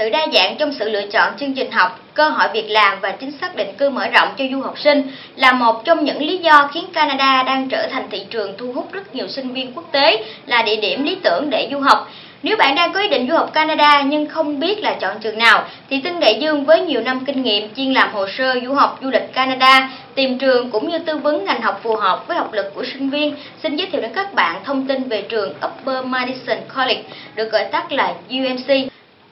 sự đa dạng trong sự lựa chọn chương trình học, cơ hội việc làm và chính sách định cư mở rộng cho du học sinh là một trong những lý do khiến Canada đang trở thành thị trường thu hút rất nhiều sinh viên quốc tế là địa điểm lý tưởng để du học. Nếu bạn đang có ý định du học Canada nhưng không biết là chọn trường nào, thì Tinh Đại Dương với nhiều năm kinh nghiệm chuyên làm hồ sơ du học du lịch Canada, tìm trường cũng như tư vấn ngành học phù hợp với học lực của sinh viên, xin giới thiệu đến các bạn thông tin về trường Upper Madison College, được gọi tắt là UMC.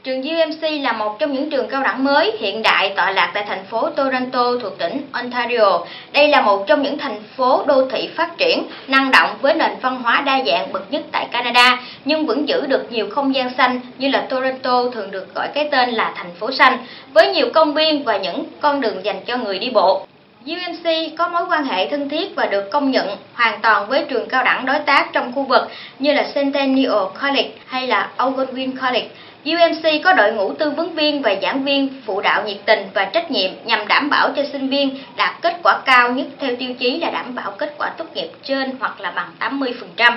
Trường UMC là một trong những trường cao đẳng mới hiện đại tọa lạc tại thành phố Toronto thuộc tỉnh Ontario. Đây là một trong những thành phố đô thị phát triển, năng động với nền văn hóa đa dạng bậc nhất tại Canada, nhưng vẫn giữ được nhiều không gian xanh như là Toronto thường được gọi cái tên là thành phố xanh, với nhiều công viên và những con đường dành cho người đi bộ. UMC có mối quan hệ thân thiết và được công nhận hoàn toàn với trường cao đẳng đối tác trong khu vực như là Centennial College hay là Algonquin College. UMC có đội ngũ tư vấn viên và giảng viên phụ đạo nhiệt tình và trách nhiệm nhằm đảm bảo cho sinh viên đạt kết quả cao nhất theo tiêu chí là đảm bảo kết quả tốt nghiệp trên hoặc là bằng 80%.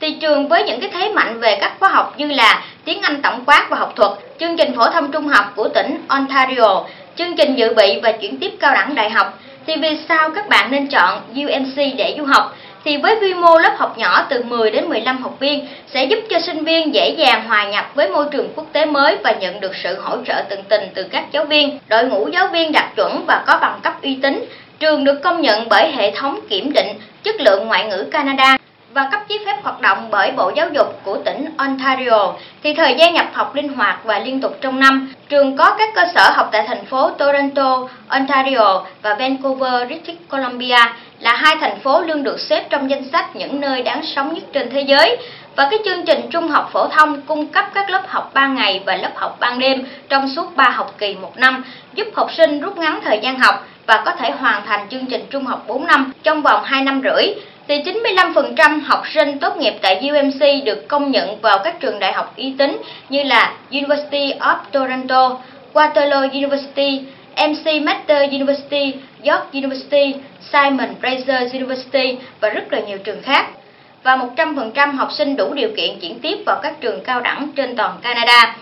Thì trường với những cái thế mạnh về các khóa học như là tiếng Anh tổng quát và học thuật, chương trình phổ thông trung học của tỉnh Ontario, chương trình dự bị và chuyển tiếp cao đẳng đại học, thì vì sao các bạn nên chọn UMC để du học? Thì với quy mô lớp học nhỏ từ 10 đến 15 học viên sẽ giúp cho sinh viên dễ dàng hòa nhập với môi trường quốc tế mới và nhận được sự hỗ trợ tận tình từ các giáo viên, đội ngũ giáo viên đạt chuẩn và có bằng cấp uy tín. Trường được công nhận bởi hệ thống kiểm định chất lượng ngoại ngữ Canada và cấp giấy phép hoạt động bởi Bộ Giáo dục của tỉnh Ontario, thì thời gian nhập học linh hoạt và liên tục trong năm. Trường có các cơ sở học tại thành phố Toronto, Ontario và Vancouver, British Columbia là hai thành phố luôn được xếp trong danh sách những nơi đáng sống nhất trên thế giới. Và cái chương trình trung học phổ thông cung cấp các lớp học ban ngày và lớp học ban đêm trong suốt 3 học kỳ một năm, giúp học sinh rút ngắn thời gian học và có thể hoàn thành chương trình trung học 4 năm trong vòng 2 năm rưỡi thì 95% học sinh tốt nghiệp tại UMC được công nhận vào các trường đại học uy tín như là University of Toronto, Waterloo University, MC Master University, York University, Simon Fraser University và rất là nhiều trường khác. Và 100% học sinh đủ điều kiện chuyển tiếp vào các trường cao đẳng trên toàn Canada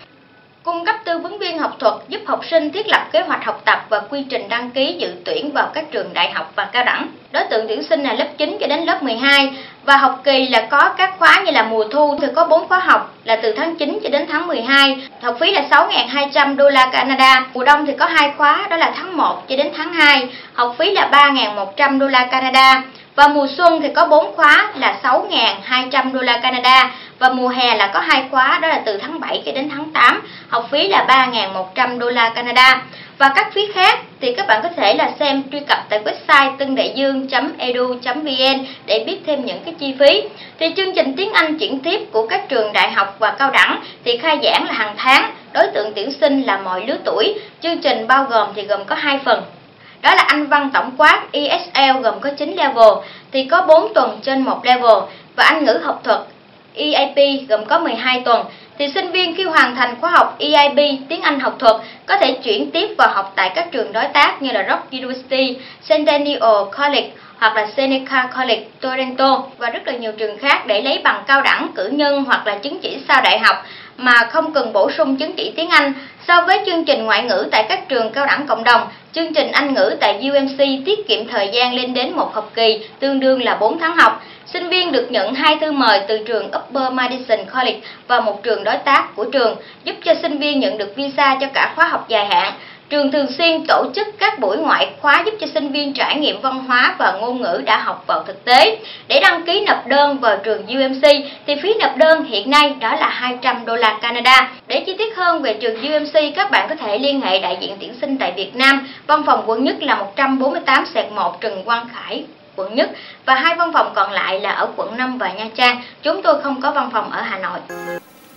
cung cấp tư vấn viên học thuật, giúp học sinh thiết lập kế hoạch học tập và quy trình đăng ký, dự tuyển vào các trường đại học và cao đẳng. Đối tượng tuyển sinh là lớp 9 cho đến lớp 12 và học kỳ là có các khóa như là mùa thu, thì có 4 khóa học là từ tháng 9 cho đến tháng 12. Học phí là 6.200 đô la Canada. Mùa đông thì có hai khóa, đó là tháng 1 cho đến tháng 2. Học phí là 3.100 đô la Canada. Và mùa xuân thì có 4 khóa là 6.200 đô la Canada và mùa hè là có hai khóa đó là từ tháng 7 cho đến tháng 8, học phí là 3.100 đô la Canada. Và các phí khác thì các bạn có thể là xem truy cập tại website tân đại dương.edu.vn để biết thêm những cái chi phí. Thì chương trình tiếng Anh chuyển tiếp của các trường đại học và cao đẳng thì khai giảng là hàng tháng, đối tượng tuyển sinh là mọi lứa tuổi. Chương trình bao gồm thì gồm có hai phần đó là Anh văn tổng quát ESL gồm có 9 level thì có 4 tuần trên một level. Và Anh ngữ học thuật EIP gồm có 12 tuần. Thì sinh viên khi hoàn thành khóa học EIP tiếng Anh học thuật có thể chuyển tiếp vào học tại các trường đối tác như là Rock University, Centennial College hoặc là Seneca College Toronto. Và rất là nhiều trường khác để lấy bằng cao đẳng cử nhân hoặc là chứng chỉ sau đại học mà không cần bổ sung chứng chỉ tiếng Anh. So với chương trình ngoại ngữ tại các trường cao đẳng cộng đồng. Chương trình Anh ngữ tại UMC tiết kiệm thời gian lên đến một học kỳ, tương đương là 4 tháng học. Sinh viên được nhận hai thư mời từ trường Upper Madison College và một trường đối tác của trường, giúp cho sinh viên nhận được visa cho cả khóa học dài hạn. Trường thường xuyên tổ chức các buổi ngoại khóa giúp cho sinh viên trải nghiệm văn hóa và ngôn ngữ đã học vào thực tế. Để đăng ký nộp đơn vào trường UMC thì phí nộp đơn hiện nay đó là 200 đô la Canada. Để chi tiết hơn về trường UMC, các bạn có thể liên hệ đại diện tuyển sinh tại Việt Nam. Văn phòng quận nhất là 148 1 Trần Quang Khải, quận nhất và hai văn phòng còn lại là ở quận 5 và Nha Trang. Chúng tôi không có văn phòng ở Hà Nội.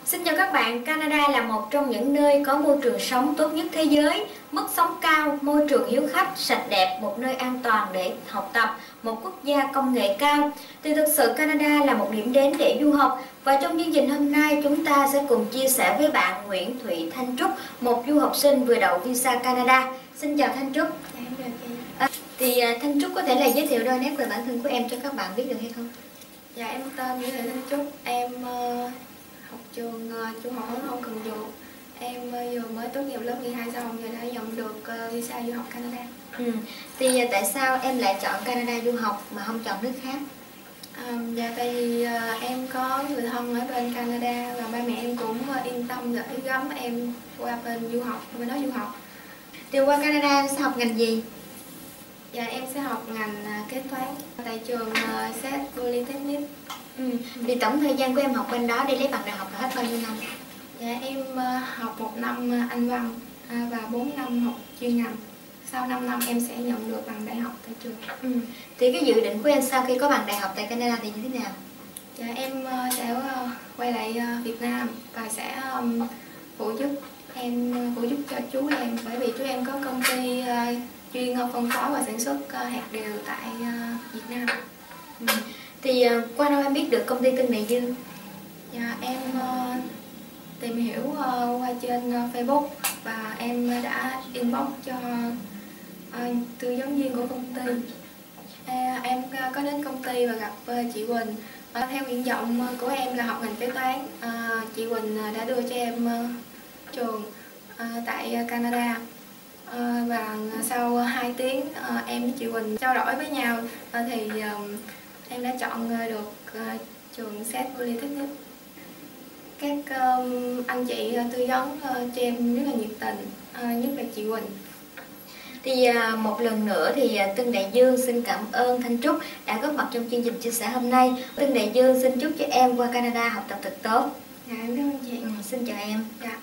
Xin chào các bạn, Canada là một trong những nơi có môi trường sống tốt nhất thế giới, mức sống cao, môi trường hiếu khách, sạch đẹp, một nơi an toàn để học tập, một quốc gia công nghệ cao. Thì thực sự Canada là một điểm đến để du học và trong chương trình hôm nay chúng ta sẽ cùng chia sẻ với bạn Nguyễn Thụy Thanh Trúc, một du học sinh vừa đậu visa Canada. Xin chào Thanh Trúc. À, thì à, Thanh Trúc có thể là giới thiệu đôi nét về bản thân của em cho các bạn biết được hay không? Dạ em tên Nguyễn Thị Thanh Trúc, em uh, trường uh, trung học phổ thông Cần Duộc Em ờ, vừa mới tốt nghiệp lớp 12 xong và đã nhận được ờ, visa du học Canada. Ừ. Thì tại sao em lại chọn Canada du học mà không chọn nước khác? À, dạ tại vì ờ, em có người thân ở bên Canada và ba mẹ em cũng ờ, yên tâm gửi gắm em qua bên du học, bên đó du học. Thì qua Canada em sẽ học ngành gì? Dạ em sẽ học ngành kế toán tại trường uh, SET Polytechnic. Ừ. Thì tổng thời gian của em học bên đó đi lấy bằng đại học là hết bao nhiêu năm? Dạ em ờ, học một năm ờ, Anh văn à, và 4 năm học chuyên ngành. Sau 5 năm em sẽ nhận được bằng đại học tại trường. Ừ. Thì cái dự định của em sau khi có bằng đại học tại Canada thì như thế nào? Dạ em ờ, sẽ quay lại Việt Nam và sẽ phụ giúp em phụ giúp cho chú em bởi vì chú em có công ty chuyên phân phối và sản xuất hạt điều tại Việt Nam. Ừ. Thì ờ, qua đâu em biết được công ty tinh Đại Dương? Dạ em ờ, tìm hiểu ờ, qua trên Facebook và em đã inbox cho tư vấn viên của công ty. Em có đến công ty và gặp chị Quỳnh. Theo nguyện vọng của em là học ngành kế toán. Chị Quỳnh đã đưa cho em trường tại Canada. Và sau 2 tiếng em với chị Quỳnh trao đổi với nhau thì em đã chọn ờ, được ờ, trường SET Polytechnic các um, anh chị ờ, tư vấn cho em rất là nhiệt tình nhất là chị Quỳnh Thì một lần nữa thì Tân Đại Dương xin cảm ơn Thanh Trúc đã góp mặt trong chương trình chia sẻ hôm nay. Tân Đại Dương xin chúc cho em qua Canada học tập thật tốt. dạ em cảm ơn chị Ừ, xin chào em. dạ